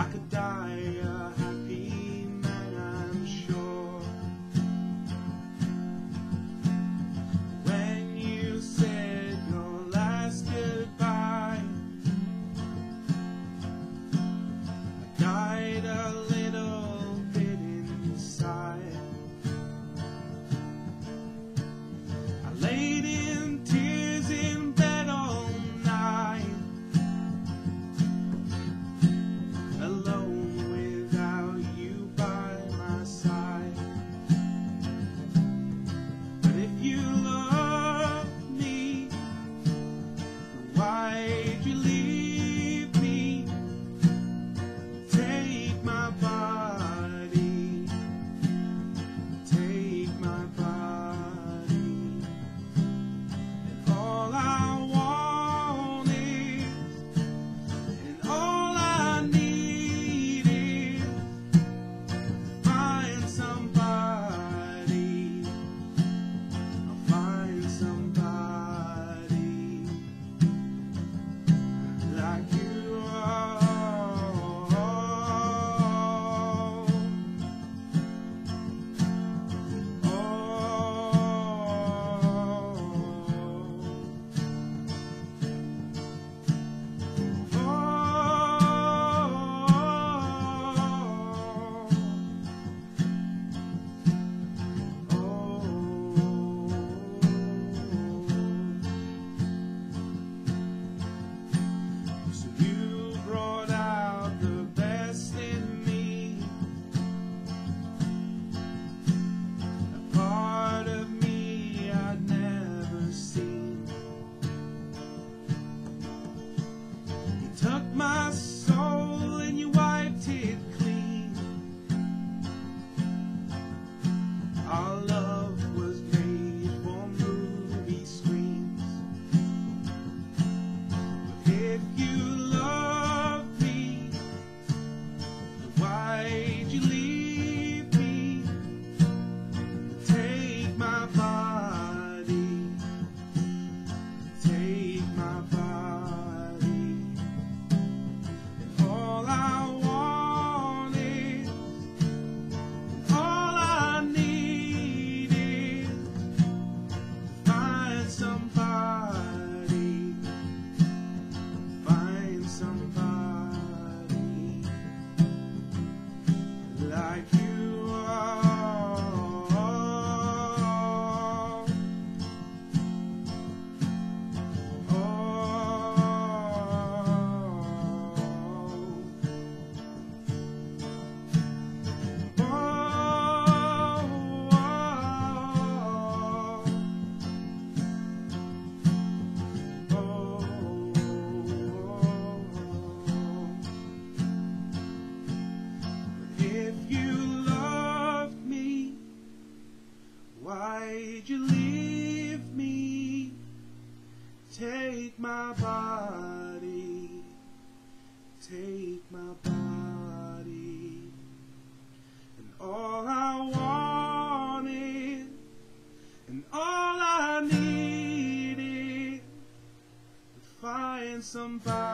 I could die Take my body, take my body, and all I wanted, and all I needed, to find somebody.